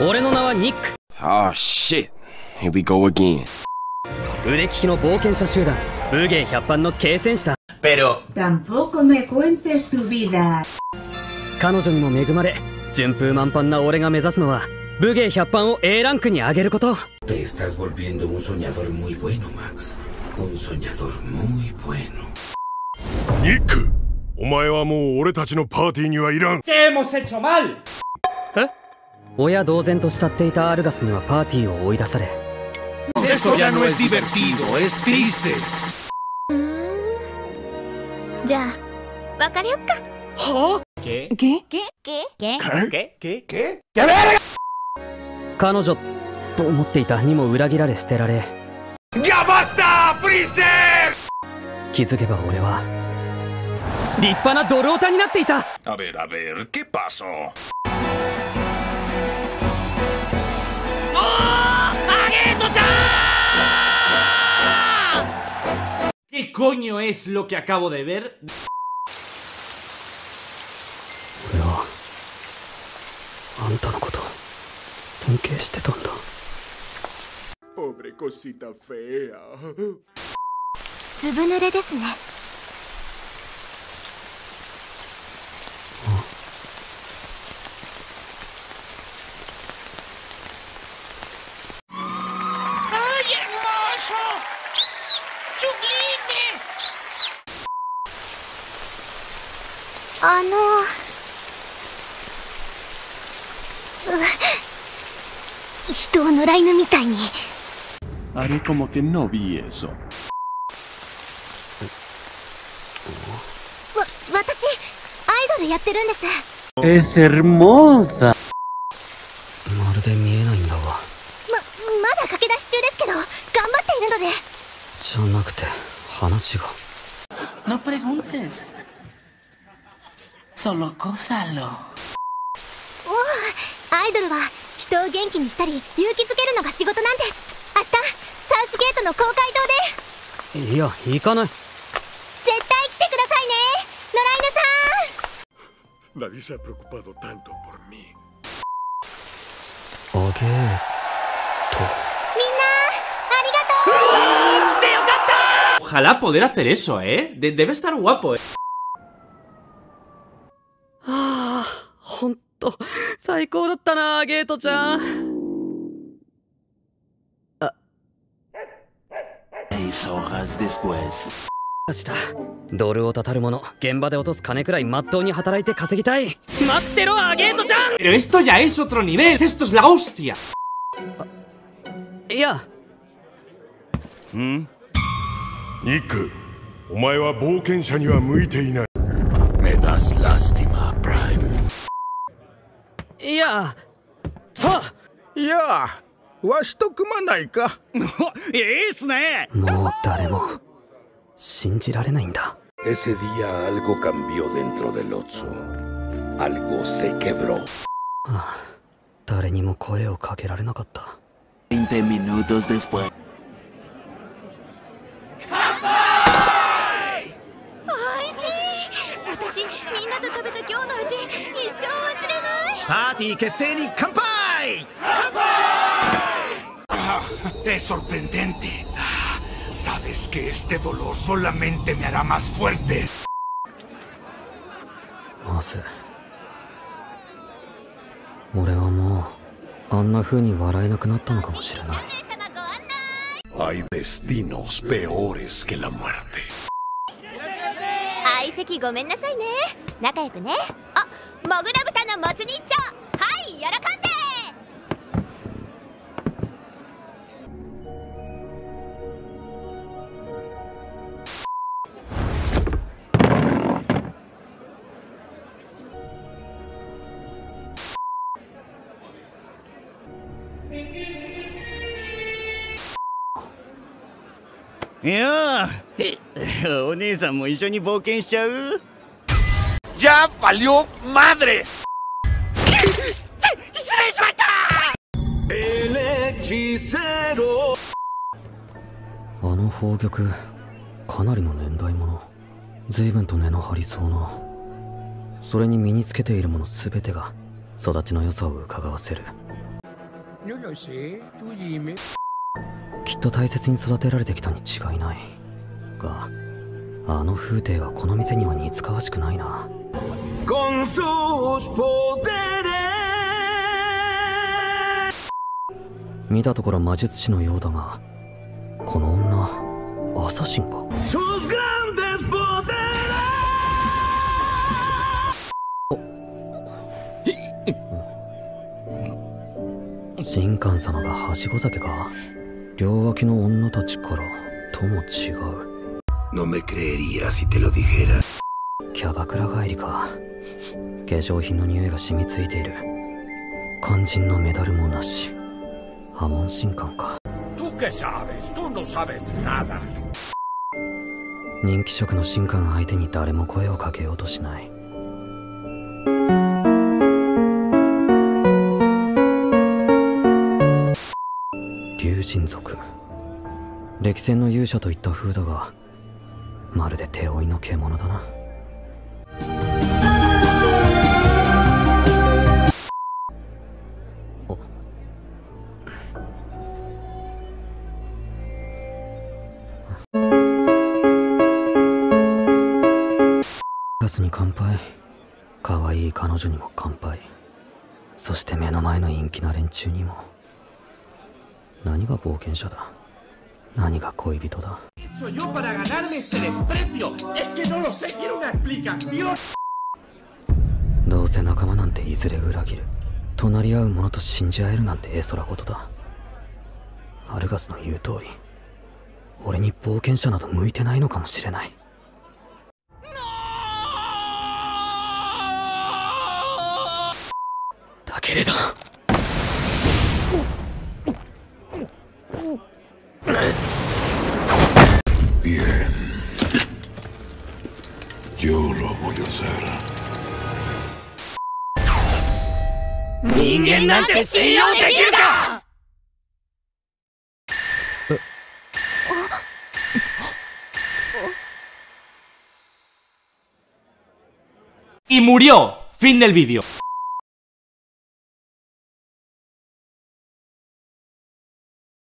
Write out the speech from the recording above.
俺の名はニック Oh shit. Here we go again. 腕利きの冒険者集団武芸百般の継戦士だ Pero, Tampoco me cuentes tu vida. 彼女にも恵まれ順風満帆な俺が目指すのは武芸百般を A ランクに上げること Te estás volviendo un soñador muy bueno, Max. Un soñador muy bueno. ニックお前はもう俺たちのパーティーにはいらん ¿qué hemos hecho mal? 親同然と慕っていたアルガスにはパーティーを追い出され Esto ya no es divertido, es triste. じゃあ別れよっかはゲゲゲゲ ¿Qué? ¿Qué? 彼女と思っていたにも裏切られ捨てられ.気づけば俺は立派なドルオタになっていた A ver, a ver, ¿qué pasó? ¿Qué coño es lo que acabo de ver? Oye, ¿Anta loco? ¿Sentirte? Pobre cosita fea. Zubnere, ¿eso? あの人を野良犬みたいに Haré como que no vi eso. わ私アイドルやってるんです Es hermosa. まるで見えないんだわままだ駆け出し中ですけど頑張っているのでじゃなくて話が No preguntes. Solo gózalo. おおアイドルは人を元気にしたり勇気づけるのが仕事なんです明日サウスゲートの公会堂でいや行かない絶対来てくださいね野良犬さん Nadie se ha preocupado tanto por mí. あげーとみんなありがとう Ojalá poder hacer eso, ¿eh? De- debe estar guapo, ¿eh? ああほんと最高だったなゲートちゃん horas después. したドルをたたる者現場で落とす金くらいまっとうに働いて稼ぎたい待ってろアゲートちゃん Pero esto ya es otro nivel. Esto es la hostia. いやニックお前は冒険者には向いていないいやさいやあ、わしと組まないか。あもう誰も信じられないんだ Ese día algo cambió dentro del Otso. Algo se quebró. 誰にも声をかけられなかった20 minutos después. おいしい私みんなと食べた今日の味一生忘れパーティー結成に乾杯 Es sorprendente. Ah, Sabes que este dolor solamente me hará más fuerte. まず俺はもうあんな風に笑えなくなったのかもしれない Hay destinos peores que la muerte. 相席ごめんなさいね仲良くねあ モグラ豚のもつ煮丁はい喜んで。いやあお姉さんも一緒に冒険しちゃう？¡Ya valió madre! あの宝玉かなりの年代物。随分と根の張りそうな。それに身につけているもの全てが育ちの良さを伺わせる。きっと大切に育てられてきたに違いない。があの風景はこの店には似つかわしくないな sus poderes. 見たところ魔術師のようだがこの女アサシンか Sus grandes poderes. 神官様がはしご酒か両脇の女たちからとも違う No me creería si te lo dijera. キャバクラ帰りか。化粧品の匂いが染みついている。肝心のメダルもなし。破門神官か.人気職の神官相手に誰も声をかけようとしない。龍神族。歴戦の勇者といった風だがまるで手負いの獣だなガスに乾杯。可愛い彼女にも乾杯。そして目の前の陰気な連中にも。何が冒険者だ。何が恋人だ。Soy yo para ganarme este desprecio. Es que no lo sé, quiero una explicación. どうせ仲間なんていずれ裏切る。隣り合う者と信じ合えるなんて絵空事だ。アルガスの言う通り。俺に冒険者など向いてないのかもしれない Yo lo voy a hacer. 人間なんて信用できるか Y murió. Fin del vídeo.